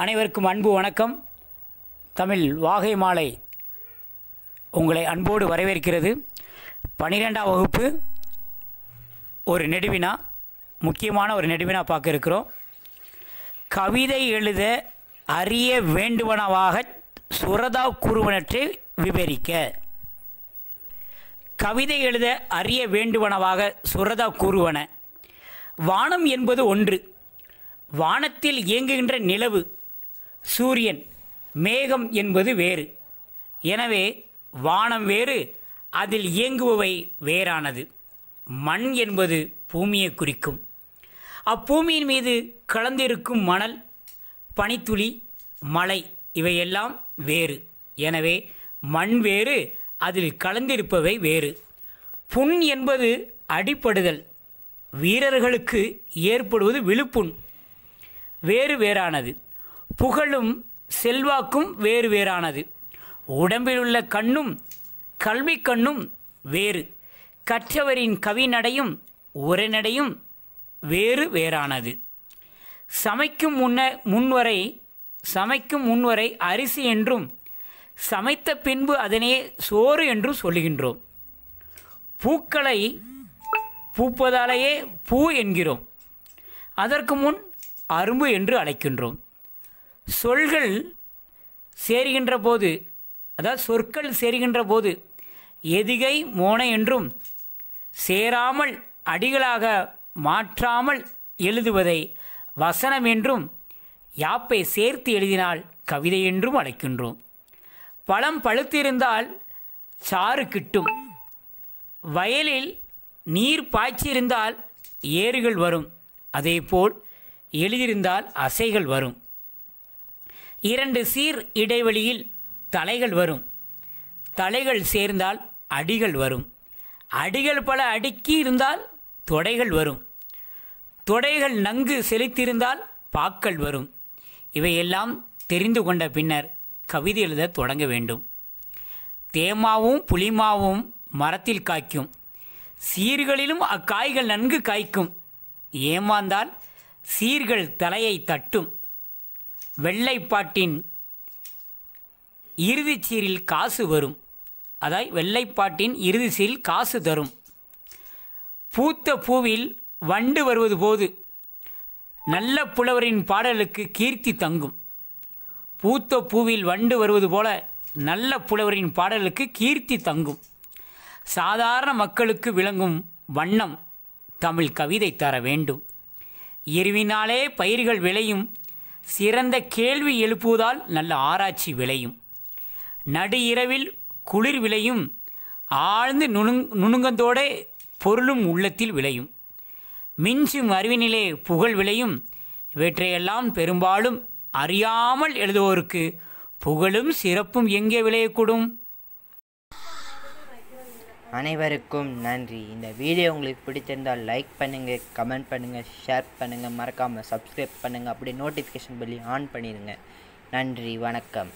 அனைவருக்கும் அன்பு வணக்கம். தமிழ் வாகை மாலை உங்களை அன்போடு வரவேற்கிறது. பன்னிரெண்டாம் வகுப்பு ஒரு நெடுவினா முக்கியமான ஒரு நெடுவினா பார்க்க இருக்கிறோம். கவிதை எழுத அறிய வேண்டுவனவாக சுரதா கூறுவனற்றை விவரிக்க கவிதை எழுத அறிய வேண்டுவனவாக சுரதா கூறுவன வானம் என்பது ஒன்று. வானத்தில் இயங்குகின்ற நிலவு சூரியன் மேகம் என்பது வேறு. எனவே வானம் வேறு அதில் இயங்குபவை வேறானது. மண் என்பது பூமியை குறிக்கும். அப்பூமியின் மீது கலந்திருக்கும் மணல் பனித்துளி மலை இவையெல்லாம் வேறு. எனவே மண் வேறு அதில் கலந்திருப்பவை வேறு. புண் என்பது அடிப்படுதல். வீரர்களுக்கு ஏற்படுவது விழுப்புண். வேறு வேறானது. புகழும் செல்வாக்கும் வேறு வேறானது. உடம்பிலுள்ள கண்ணும் கல்வி கண்ணும் வேறு. கற்றவரின் கவிநடையும் உரைநடையும் வேறு வேறானது. சமைக்கும் முன்ன முன்வரை சமைக்கும் முன்வரை அரிசி என்றும் சமைத்த பின்பு அதனே சோறு என்றும் சொல்லுகின்றோம். பூக்களை பூப்பதாலேயே பூ என்கிறோம். அதற்கு முன் அரும்பு என்று அழைக்கின்றோம். சொல்கள் சேருகின்ற போது அதாவது சொற்கள் சேருகின்ற போது எதிகை மோனை என்றும் சேராமல் அடிகளாக மாற்றாமல் எழுதுவதை வசனம் என்றும் யாப்பை சேர்த்து எழுதினால் கவிதை என்றும் அழைக்கின்றோம். பழம் பழுத்திருந்தால் சாறு கிட்டும். வயலில் நீர் பாய்ச்சியிருந்தால் ஏறுகள் வரும். அதேபோல் எழுதியிருந்தால் அசைகள் வரும். இரண்டு சீர் இடைவெளியில் தலைகள் வரும். தலைகள் சேர்ந்தால் அடிகள் வரும். அடிகள் பல அடுக்கி இருந்தால் தொடைகள் வரும். தொடைகள் நன்கு செலுத்தியிருந்தால் பாக்கள் வரும். இவையெல்லாம் தெரிந்து கொண்ட பின்னர் கவிதை எழுத தொடங்க வேண்டும். தேமாவும் புளிமாவும் மரத்தில் காய்க்கும். சீர்களிலும் அக்காய்கள் நன்கு காய்க்கும். ஏமாந்தால் சீர்கள் தலையை தட்டும். வெள்ளைப்பாட்டின் இறுதி சீரில் காசு வரும். அதாய் வெள்ளைப்பாட்டின் இறுதி சீரில் காசு தரும். பூத்த பூவில் வண்டு வருவது போது நல்ல புலவரின் பாடலுக்கு கீர்த்தி தங்கும். பூத்த பூவில் வண்டு வருவது போல நல்ல புலவரின் பாடலுக்கு கீர்த்தி தங்கும். சாதாரண மக்களுக்கு விளங்கும் வண்ணம் தமிழ் கவிதை தர வேண்டும். இருவினாலே பயிர்கள் விளையும் சிறந்த கேள்வி எழுப்புவதால் நல்ல ஆராய்ச்சி விளையும். நடு இரவில் குளிர் விளையும். ஆழ்ந்து நுணுங் நுணுங்கந்தோடே பொருளும் உள்ளத்தில் விளையும். மிஞ்சும் அறிவினிலே புகழ் விளையும். இவற்றையெல்லாம் பெரும்பாலும் அறியாமல் எழுதுவோருக்கு புகழும் சிறப்பும் எங்கே விளையக்கூடும்? அனைவருக்கும் நன்றி. இந்த வீடியோ உங்களுக்கு பிடிச்சிருந்தால் லைக் பண்ணுங்கள் கமெண்ட் பண்ணுங்கள் ஷேர் பண்ணுங்கள் மறக்காமல் சப்ஸ்கிரைப் பண்ணுங்கள் அப்படி நோட்டிஃபிகேஷன் பண்ணி ஆன் பண்ணிடுங்க. நன்றி வணக்கம்.